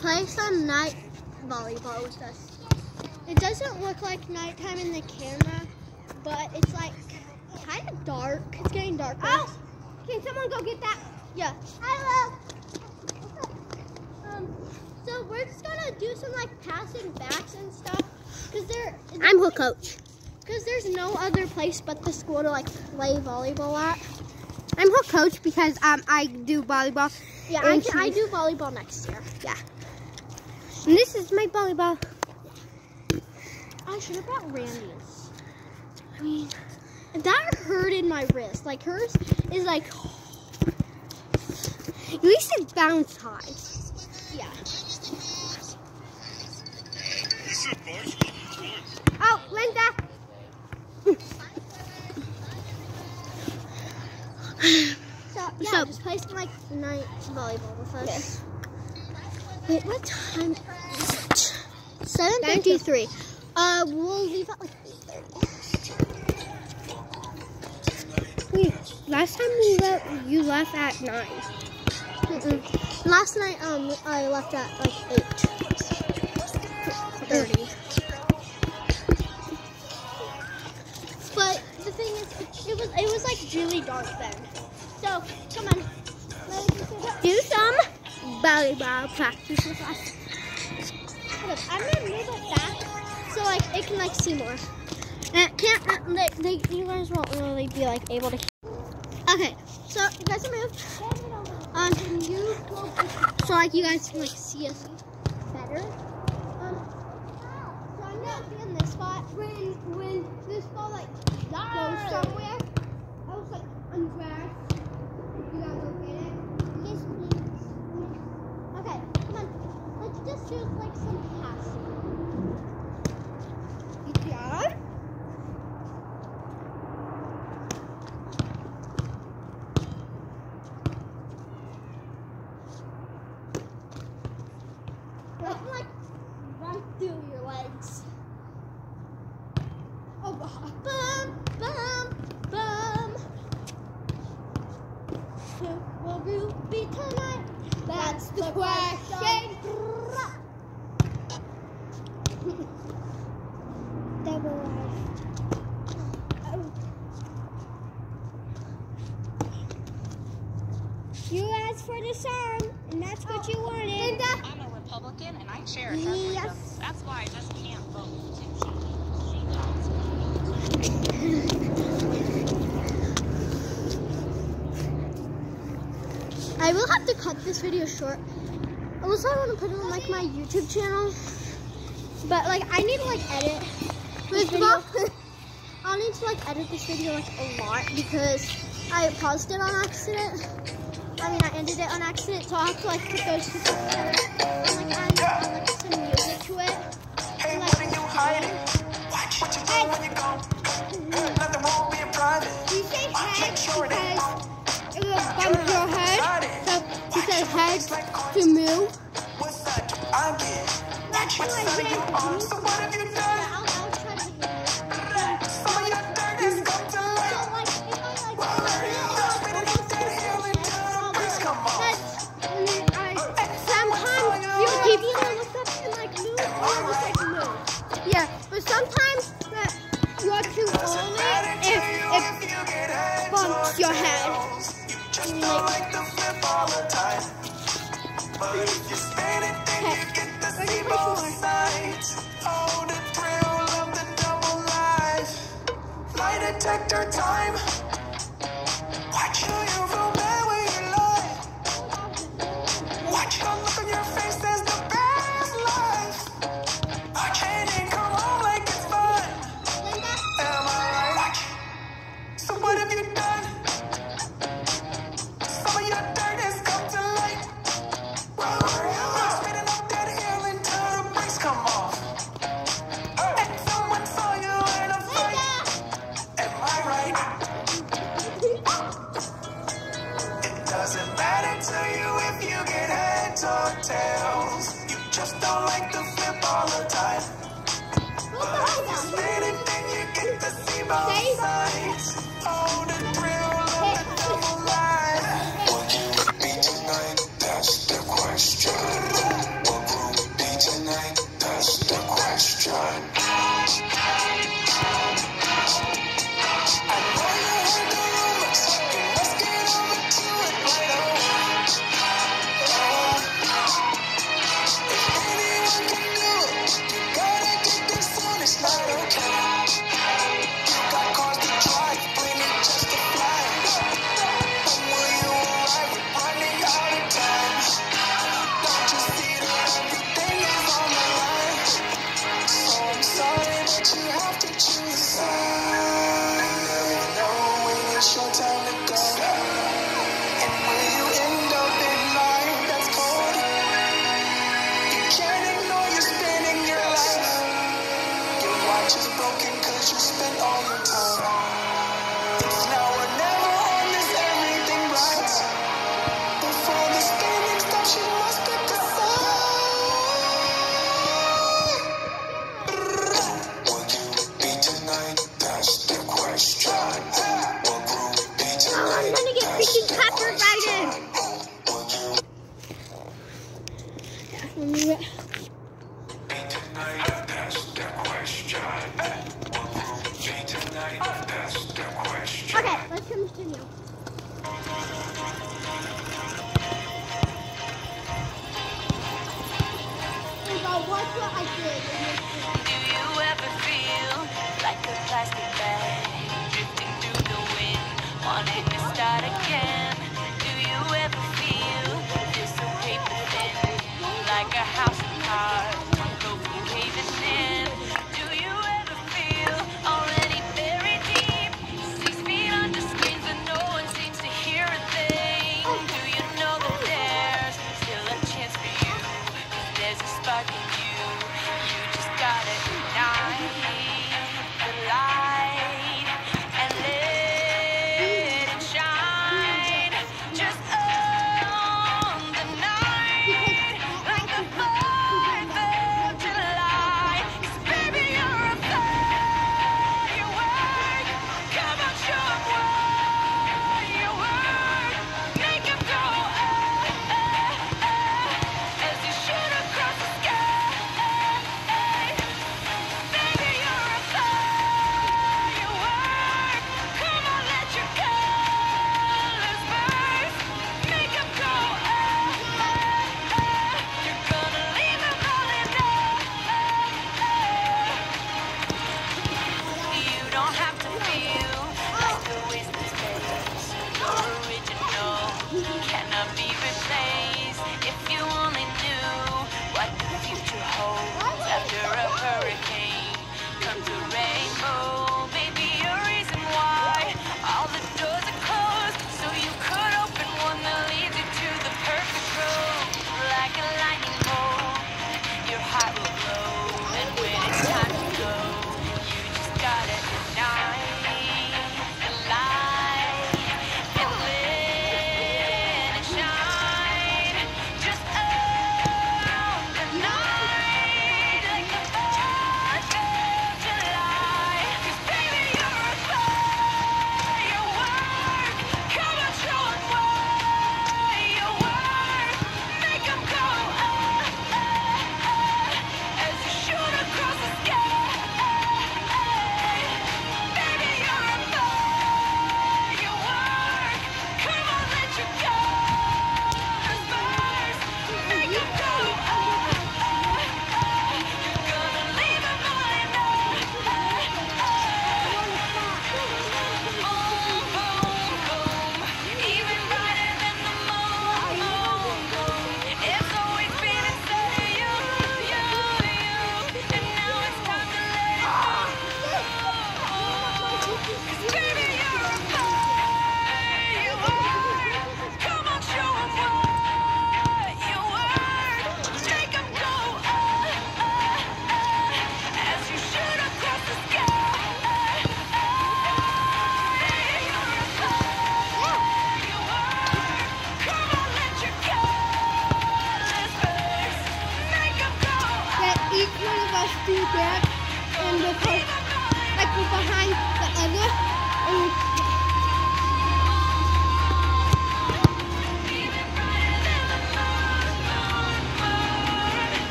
play some night volleyball with us. It doesn't look like nighttime in the camera, but it's like kind of dark. It's getting darker. Oh, can someone go get that? Yeah. I Um, so we're just gonna do some like passing backs and stuff, cause there. I'm her coach. Cause there's no other place but the school to like play volleyball at. I'm her coach because um I do volleyball. Yeah, I, can, I do volleyball next year. And this is my volleyball. I should have brought Randy's. I mean, that hurted my wrist. Like hers is like, At least it bounced high. yeah. Oh, Linda. So yeah, So- just play some like night volleyball with us. Wait, what time? 7.53. Uh, we'll leave at like 8.30. Wait, last time we left, you left at 9. Mm -mm. Last night, um, I left at like 8. Practice with us. I'm gonna move it back so like it can like see more. And it can't uh, like they, you guys won't really be like able to. Okay, so you guys are. Um, can you so like you guys can like see us better? Um, so I'm gonna be in this spot when when this ball like goes somewhere. I was like ungrass. You guys will get it. Yes, please. Okay, come on. Let's just do like some passing. Yeah. You asked for the song, and that's what you wanted. Oh, Linda. I'm a Republican and I chair Treasury. Yes. That's, that's why I just can't vote. She, she knows. I will have to cut this video short. Also, I want to put it on like my YouTube channel. But like, I need to like edit this video. I'll need to like edit this video like a lot because I paused it on accident. I mean, I ended it on accident, so I have to like put those two together and like add, add like some music to it. Hey, And, what like, are you hiding? Watch what you do when you go. Nothing wrong being private. You say head can't show it because it will bump your head. So you said head to move. What's that? I get. That's what I on? So what have you done? To if heads bumps your head. like the flip all the time. But if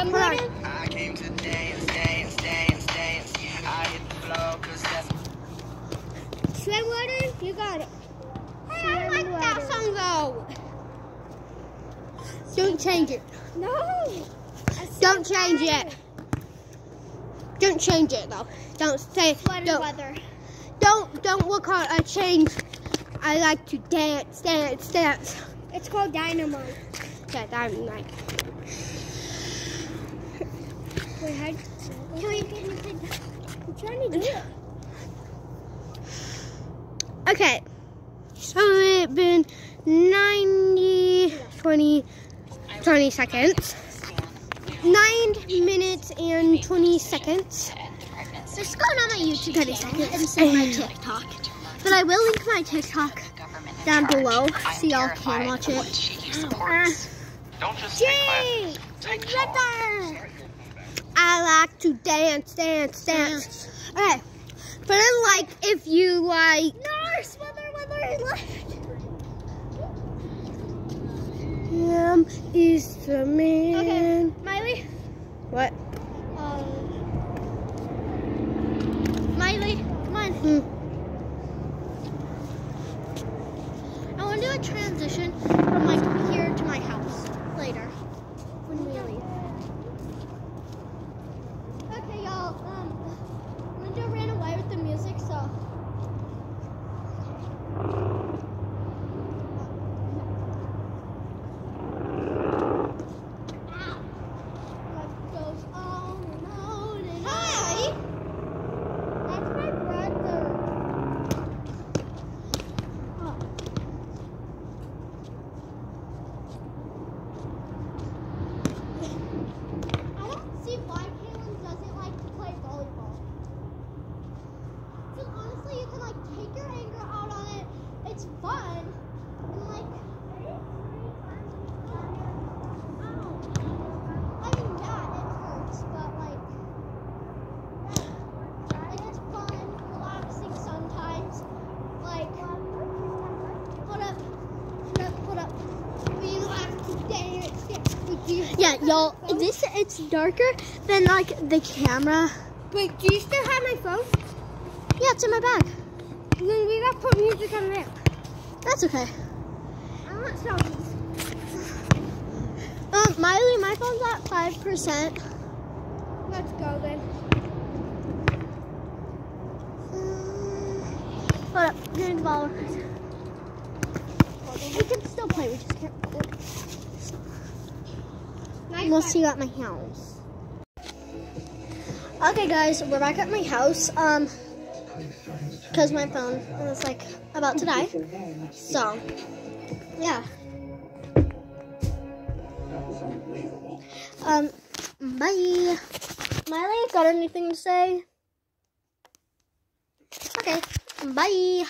I'm gonna. I came to dance, dance, dance, dance. I hit the floor cause that's. Shred water? You got it. Hey, Shred I like water. that song though. Don't change it. No. Don't change water. it. Don't change it though. Don't say. Sweater don't, weather. Don't don't look on a change. I like to dance, dance, dance. It's called dynamite. Yeah, dynamite. My head. I'm trying to do. Okay. So it's been 90, 20, 20 seconds. 9 minutes and 20 seconds. Just going on my YouTube 30 seconds and send my TikTok. But I will link my TikTok down below so y'all can watch it. Uh, Don't just like to dance, dance, dance. Okay, but then like if you like nurse, whether whether left. Um, is the man. Okay, Miley. What? Um, Miley, come on. Hmm. I want to do a transition from like here to my house later when we leave. Okay, y'all. Um, Linda ran away with the music, so. Life goes on and on and Hi. That's my brother. Oh. I don't see why Kaylin doesn't like to play volleyball. Because honestly, you can like take your anger out on it. It's fun. And like. Ow. I mean, yeah, it hurts, but like. Like it's fun, relaxing sometimes. Like. Hold up. Hold up, hold up. We like to dance. We do Yeah, y'all. This it's darker than like the camera. Wait, do you still have my phone? Yeah, it's in my bag. Then we gotta put music on there. That's okay. I want. Um, Miley, my phone's at five percent. Let's go then. Hold up, getting the ball. We can still play. We just can't record. Nice We'll see you at my house. Okay, guys, we're back at my house. Um, because my phone was like about to die. So, yeah. Um, bye. Miley, got anything to say? Okay, bye.